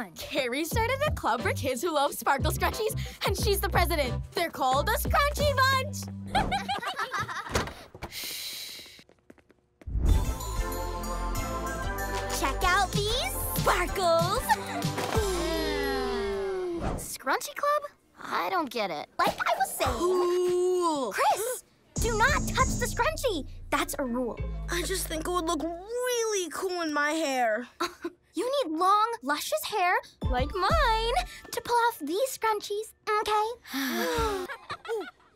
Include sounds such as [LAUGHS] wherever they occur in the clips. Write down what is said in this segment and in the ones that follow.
on. Carrie started a club for kids who love sparkle scrunchies, and she's the president. They're called the Scrunchie Bunch. [LAUGHS] Check out these sparkles. Scrunchy Club? I don't get it. Like I was saying. Cool. Chris, do not touch the scrunchie. That's a rule. I just think it would look really cool in my hair. [LAUGHS] You need long, luscious hair like mine to pull off these scrunchies, okay? [SIGHS]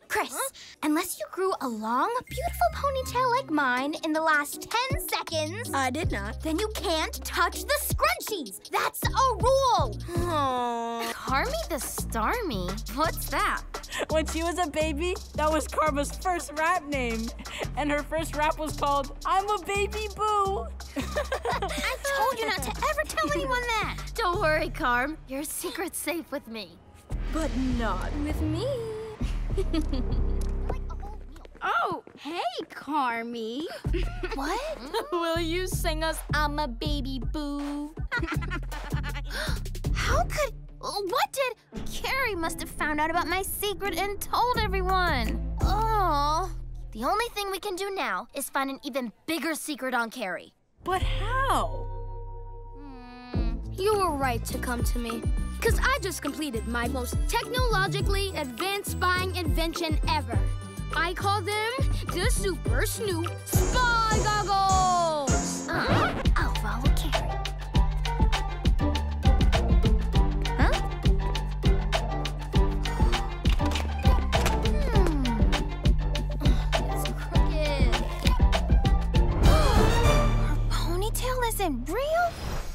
Chris, unless you grew a long, beautiful ponytail like mine in the last 10 seconds, I did not. then you can't touch the scrunchies. That's a rule. Aww. Carmy the Starmy? What's that? When she was a baby, that was Karma's first rap name. And her first rap was called I'm a Baby Boo. [LAUGHS] I told you not to [LAUGHS] worry, Carm. Your secret's safe with me. But not with me. [LAUGHS] Oh, hey, Carmy. [LAUGHS] What? [LAUGHS] Will you sing us I'm a Baby Boo? [GASPS] How could. What did. Carrie must have found out about my secret and told everyone. Oh. The only thing we can do now is find an even bigger secret on Carrie. But how? You were right to come to me. Because I just completed my most technologically advanced spying invention ever. I call them the Super Snoop Spy Goggles! Uh, oh, well, okay. isn't real?